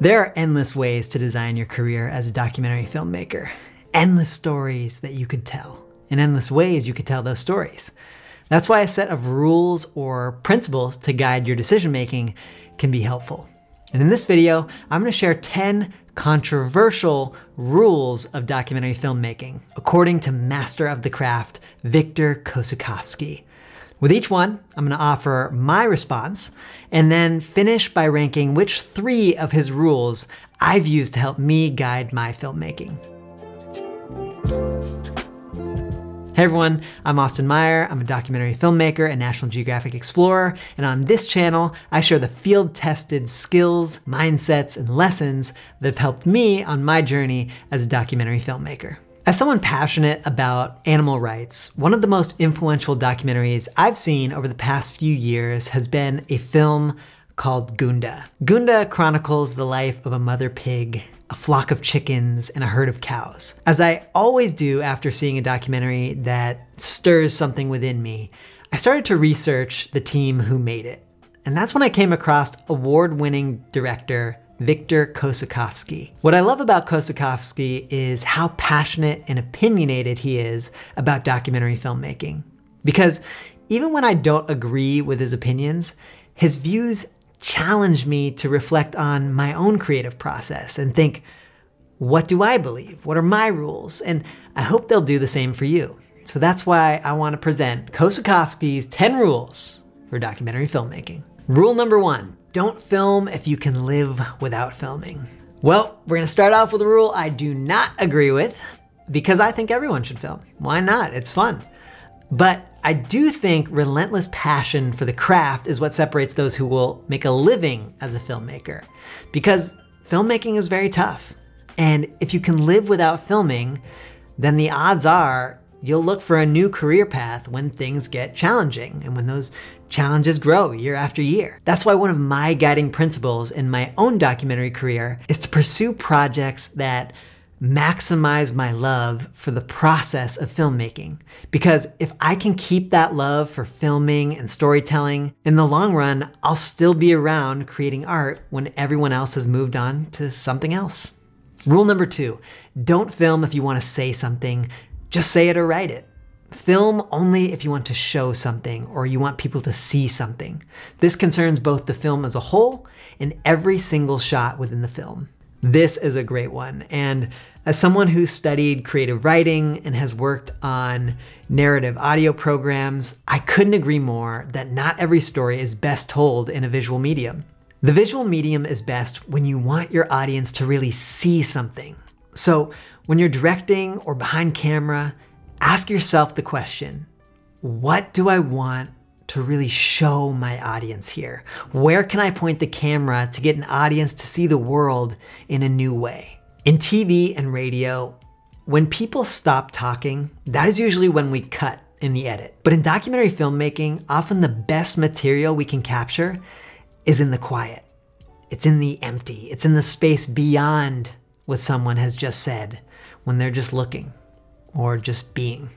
There are endless ways to design your career as a documentary filmmaker, endless stories that you could tell, and endless ways you could tell those stories. That's why a set of rules or principles to guide your decision making can be helpful. And in this video, I'm going to share 10 controversial rules of documentary filmmaking, according to master of the craft, Victor Kossakovsky. With each one, I'm going to offer my response and then finish by ranking which three of his rules I've used to help me guide my filmmaking. Hey everyone, I'm Austin Meyer. I'm a documentary filmmaker and National Geographic explorer, and on this channel, I share the field tested skills, mindsets, and lessons that have helped me on my journey as a documentary filmmaker. As someone passionate about animal rights, one of the most influential documentaries I've seen over the past few years has been a film called Gunda. Gunda chronicles the life of a mother pig a flock of chickens, and a herd of cows. As I always do after seeing a documentary that stirs something within me, I started to research the team who made it. And that's when I came across award winning director Victor Kossakovsky. What I love about Kossakovsky is how passionate and opinionated he is about documentary filmmaking. Because even when I don't agree with his opinions, his views challenge me to reflect on my own creative process and think, what do I believe? What are my rules? And I hope they'll do the same for you. So that's why I want to present Kossakovsky's 10 rules for documentary filmmaking. Rule number one, don't film if you can live without filming. Well, we're gonna start off with a rule I do not agree with because I think everyone should film. Why not? It's fun. But I do think relentless passion for the craft is what separates those who will make a living as a filmmaker. Because filmmaking is very tough. And if you can live without filming, then the odds are you'll look for a new career path when things get challenging and when those challenges grow year after year. That's why one of my guiding principles in my own documentary career is to pursue projects that maximize my love for the process of filmmaking. Because if I can keep that love for filming and storytelling, in the long run, I'll still be around creating art when everyone else has moved on to something else. Rule number two, don't film if you want to say something, just say it or write it. Film only if you want to show something or you want people to see something. This concerns both the film as a whole and every single shot within the film. This is a great one. And as someone who studied creative writing and has worked on narrative audio programs, I couldn't agree more that not every story is best told in a visual medium. The visual medium is best when you want your audience to really see something. So when you're directing or behind camera, ask yourself the question, what do I want to really show my audience here? Where can I point the camera to get an audience to see the world in a new way? In TV and radio, when people stop talking, that is usually when we cut in the edit. But in documentary filmmaking, often the best material we can capture is in the quiet. It's in the empty. It's in the space beyond what someone has just said when they're just looking or just being.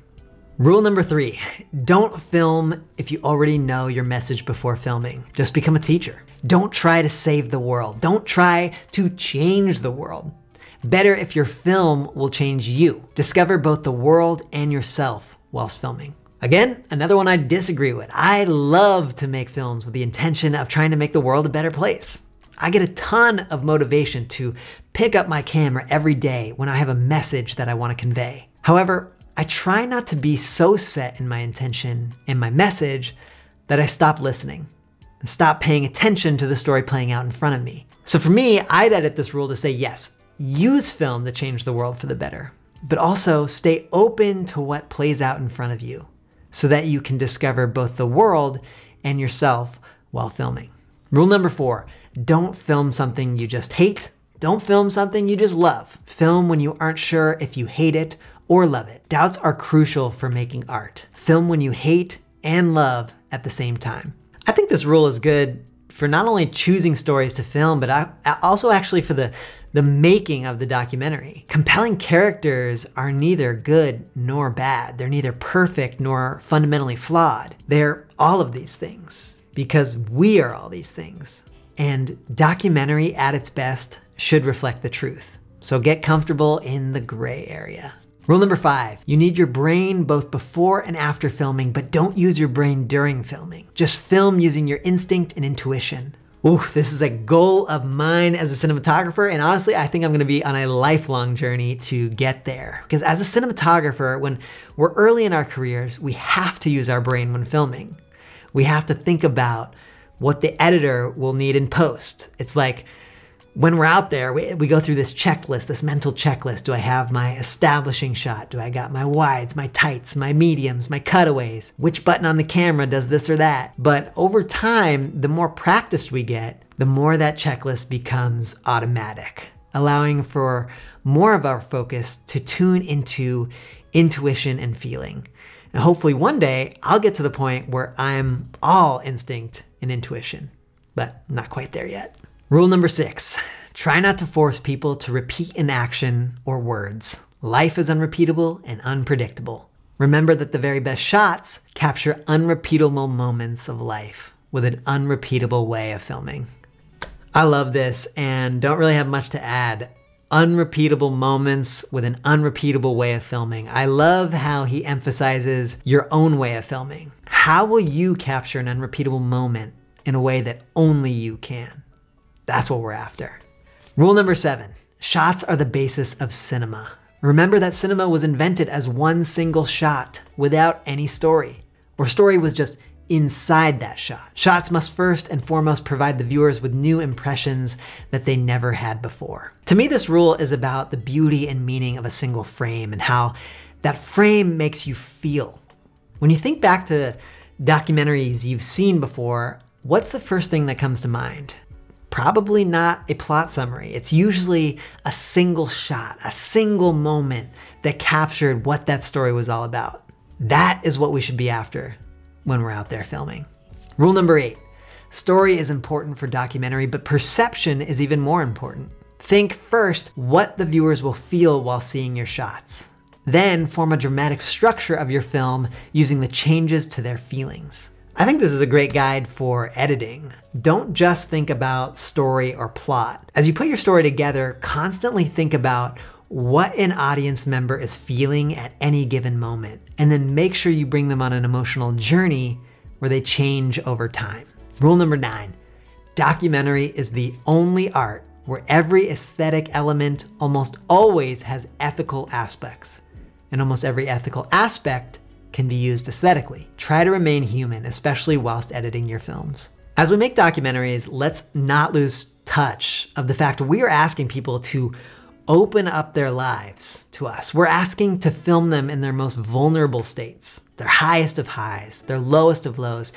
Rule number three, don't film if you already know your message before filming. Just become a teacher. Don't try to save the world. Don't try to change the world. Better if your film will change you. Discover both the world and yourself whilst filming. Again, another one I disagree with. I love to make films with the intention of trying to make the world a better place. I get a ton of motivation to pick up my camera every day when I have a message that I want to convey. However, I try not to be so set in my intention and my message that I stop listening and stop paying attention to the story playing out in front of me. So for me, I'd edit this rule to say yes, use film to change the world for the better, but also stay open to what plays out in front of you so that you can discover both the world and yourself while filming. Rule number four, don't film something you just hate. Don't film something you just love. Film when you aren't sure if you hate it or love it. Doubts are crucial for making art. Film when you hate and love at the same time. I think this rule is good for not only choosing stories to film, but also actually for the, the making of the documentary. Compelling characters are neither good nor bad. They're neither perfect nor fundamentally flawed. They're all of these things because we are all these things. And documentary at its best should reflect the truth. So get comfortable in the gray area. Rule number five, you need your brain both before and after filming, but don't use your brain during filming. Just film using your instinct and intuition. Ooh, this is a goal of mine as a cinematographer, and honestly, I think I'm gonna be on a lifelong journey to get there. Because as a cinematographer, when we're early in our careers, we have to use our brain when filming. We have to think about what the editor will need in post. It's like, when we're out there, we, we go through this checklist, this mental checklist. Do I have my establishing shot? Do I got my wides, my tights, my mediums, my cutaways? Which button on the camera does this or that? But over time, the more practiced we get, the more that checklist becomes automatic, allowing for more of our focus to tune into intuition and feeling. And hopefully one day I'll get to the point where I'm all instinct and intuition, but not quite there yet. Rule number six try not to force people to repeat an action or words. Life is unrepeatable and unpredictable. Remember that the very best shots capture unrepeatable moments of life with an unrepeatable way of filming. I love this and don't really have much to add. Unrepeatable moments with an unrepeatable way of filming. I love how he emphasizes your own way of filming. How will you capture an unrepeatable moment in a way that only you can? That's what we're after. Rule number seven, shots are the basis of cinema. Remember that cinema was invented as one single shot without any story, or story was just inside that shot. Shots must first and foremost provide the viewers with new impressions that they never had before. To me, this rule is about the beauty and meaning of a single frame and how that frame makes you feel. When you think back to documentaries you've seen before, what's the first thing that comes to mind? Probably not a plot summary. It's usually a single shot, a single moment that captured what that story was all about. That is what we should be after when we're out there filming. Rule number eight, story is important for documentary, but perception is even more important. Think first what the viewers will feel while seeing your shots. Then form a dramatic structure of your film using the changes to their feelings. I think this is a great guide for editing. Don't just think about story or plot. As you put your story together, constantly think about what an audience member is feeling at any given moment, and then make sure you bring them on an emotional journey where they change over time. Rule number nine, documentary is the only art where every aesthetic element almost always has ethical aspects. And almost every ethical aspect can be used aesthetically. Try to remain human, especially whilst editing your films. As we make documentaries, let's not lose touch of the fact we are asking people to open up their lives to us. We're asking to film them in their most vulnerable states, their highest of highs, their lowest of lows.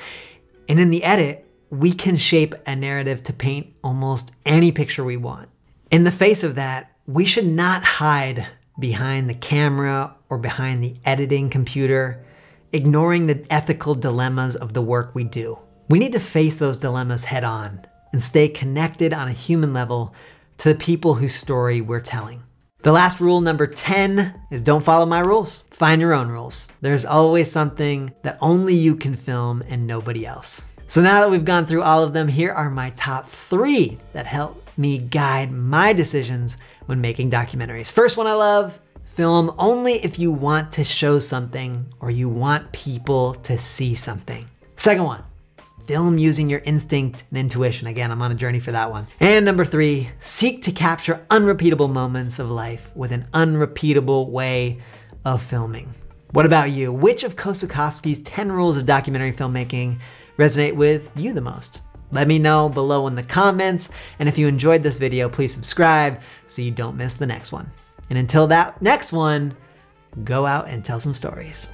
And in the edit, we can shape a narrative to paint almost any picture we want. In the face of that, we should not hide behind the camera or behind the editing computer, ignoring the ethical dilemmas of the work we do. We need to face those dilemmas head on and stay connected on a human level to the people whose story we're telling. The last rule, number 10, is don't follow my rules. Find your own rules. There's always something that only you can film and nobody else. So now that we've gone through all of them, here are my top three that help me guide my decisions when making documentaries. First one I love, film only if you want to show something or you want people to see something. Second one, film using your instinct and intuition. Again, I'm on a journey for that one. And number three, seek to capture unrepeatable moments of life with an unrepeatable way of filming. What about you? Which of Kossakovsky's 10 rules of documentary filmmaking resonate with you the most? Let me know below in the comments, and if you enjoyed this video, please subscribe so you don't miss the next one. And until that next one, go out and tell some stories.